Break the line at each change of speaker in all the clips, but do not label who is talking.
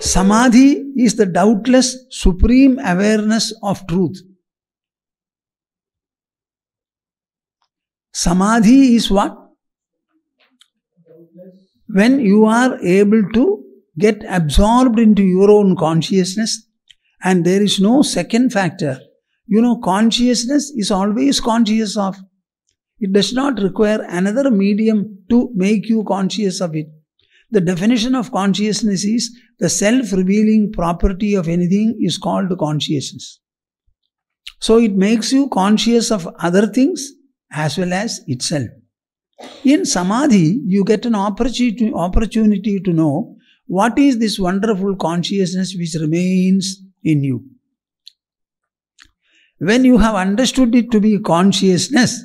Samadhi is the doubtless supreme awareness of truth. Samadhi is what? When you are able to get absorbed into your own consciousness and there is no second factor. You know, consciousness is always conscious of. It does not require another medium to make you conscious of it. The definition of consciousness is the self revealing property of anything is called consciousness. So it makes you conscious of other things as well as itself. In samadhi, you get an opportunity, opportunity to know what is this wonderful consciousness which remains in you. When you have understood it to be consciousness,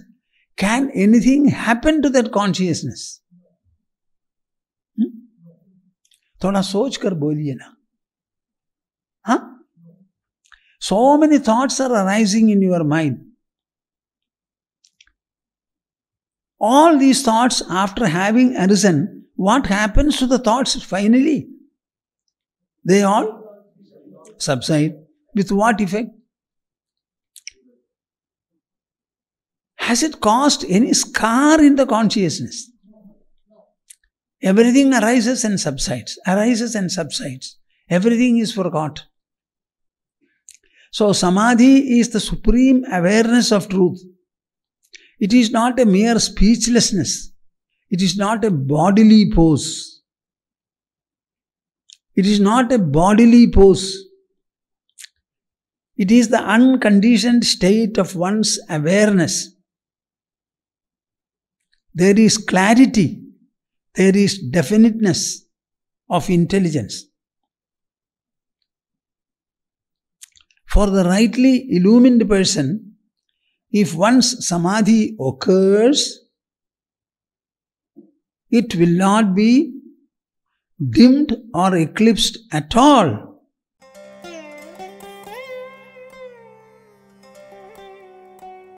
can anything happen to that consciousness? थोड़ा सोच कर बोलिए ना हाँ so many thoughts are arising in your mind all these thoughts after having arisen what happens to the thoughts finally they all subside with what effect has it caused any scar in the consciousness Everything arises and subsides, arises and subsides. Everything is forgot. So, samadhi is the supreme awareness of truth. It is not a mere speechlessness, it is not a bodily pose. It is not a bodily pose. It is the unconditioned state of one's awareness. There is clarity there is definiteness of intelligence. For the rightly illumined person, if once samadhi occurs, it will not be dimmed or eclipsed at all.